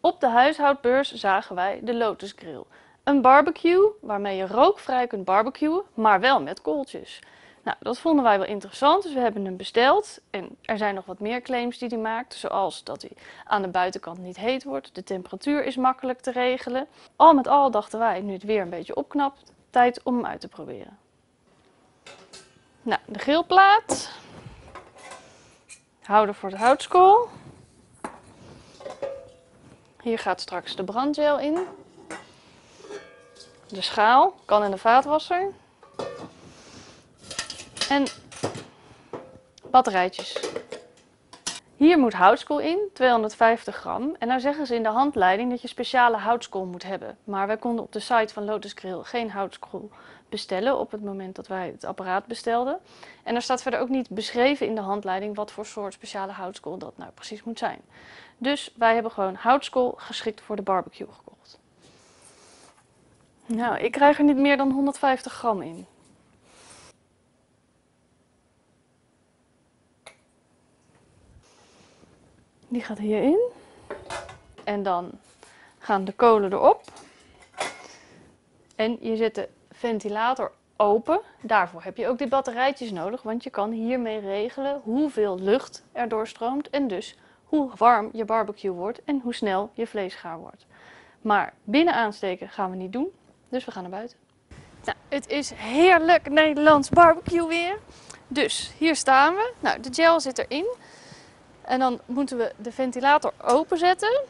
Op de huishoudbeurs zagen wij de Lotus Grill. Een barbecue waarmee je rookvrij kunt barbecuen, maar wel met kooltjes. Nou, dat vonden wij wel interessant, dus we hebben hem besteld. En er zijn nog wat meer claims die hij maakt, zoals dat hij aan de buitenkant niet heet wordt. De temperatuur is makkelijk te regelen. Al met al dachten wij, nu het weer een beetje opknapt, tijd om hem uit te proberen. Nou, de grillplaat. Houder voor de houtskool. Hier gaat straks de brandgel in. De schaal kan in de vaatwasser. En batterijtjes. Hier moet houtskool in, 250 gram. En nou zeggen ze in de handleiding dat je speciale houtskool moet hebben. Maar wij konden op de site van Lotus Grill geen houtskool bestellen op het moment dat wij het apparaat bestelden. En er staat verder ook niet beschreven in de handleiding wat voor soort speciale houtskool dat nou precies moet zijn. Dus wij hebben gewoon houtskool geschikt voor de barbecue gekocht. Nou, ik krijg er niet meer dan 150 gram in. Die gaat hierin. En dan gaan de kolen erop. En je zet de ventilator open. Daarvoor heb je ook die batterijtjes nodig, want je kan hiermee regelen hoeveel lucht er doorstroomt en dus hoe warm je barbecue wordt en hoe snel je vlees gaar wordt. Maar binnen aansteken gaan we niet doen, dus we gaan naar buiten. Nou, het is heerlijk Nederlands barbecue weer. Dus hier staan we. Nou, de gel zit erin. En dan moeten we de ventilator openzetten.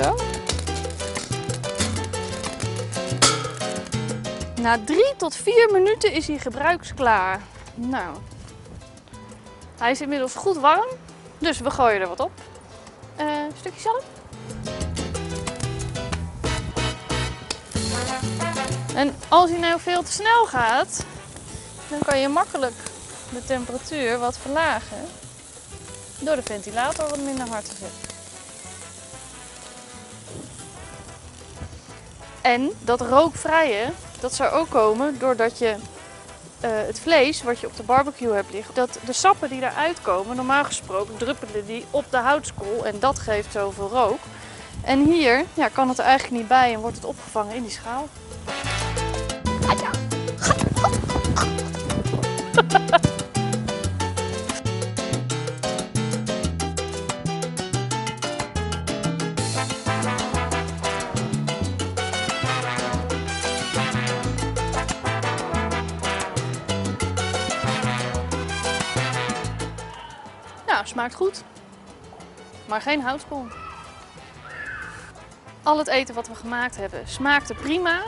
Zo. Na drie tot vier minuten is hij gebruiksklaar. Nou, hij is inmiddels goed warm. Dus we gooien er wat op. Eh, een stukje zalm. En als hij nou veel te snel gaat, dan kan je makkelijk de temperatuur wat verlagen door de ventilator wat minder hard te zetten. En dat rookvrije, dat zou ook komen doordat je uh, het vlees wat je op de barbecue hebt liggen, dat de sappen die eruit komen, normaal gesproken druppelen die op de houtskool en dat geeft zoveel rook. En hier ja, kan het er eigenlijk niet bij en wordt het opgevangen in die schaal. Smaakt goed. Maar geen houtskool. Al het eten wat we gemaakt hebben smaakte prima.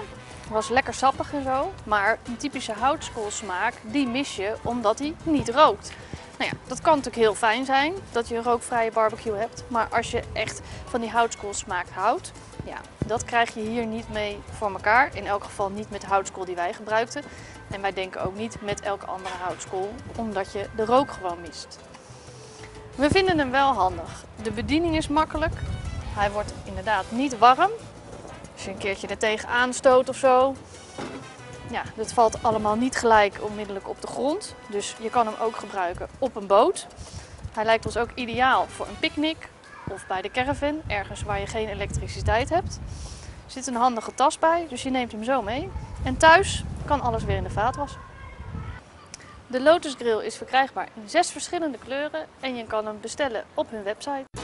Was lekker sappig en zo. Maar een typische houtskoolsmaak, die mis je omdat hij niet rookt. Nou ja, dat kan natuurlijk heel fijn zijn dat je een rookvrije barbecue hebt. Maar als je echt van die houtskoolsmaak houdt, ja, dat krijg je hier niet mee voor elkaar. In elk geval niet met de houtskool die wij gebruikten. En wij denken ook niet met elke andere houtskool, omdat je de rook gewoon mist. We vinden hem wel handig. De bediening is makkelijk. Hij wordt inderdaad niet warm. Als je een keertje er tegenaan stoot of zo. Ja, dat valt allemaal niet gelijk onmiddellijk op de grond. Dus je kan hem ook gebruiken op een boot. Hij lijkt ons ook ideaal voor een picknick of bij de caravan, ergens waar je geen elektriciteit hebt. Er zit een handige tas bij, dus je neemt hem zo mee. En thuis kan alles weer in de vaat wassen. De Lotus Grill is verkrijgbaar in zes verschillende kleuren en je kan hem bestellen op hun website.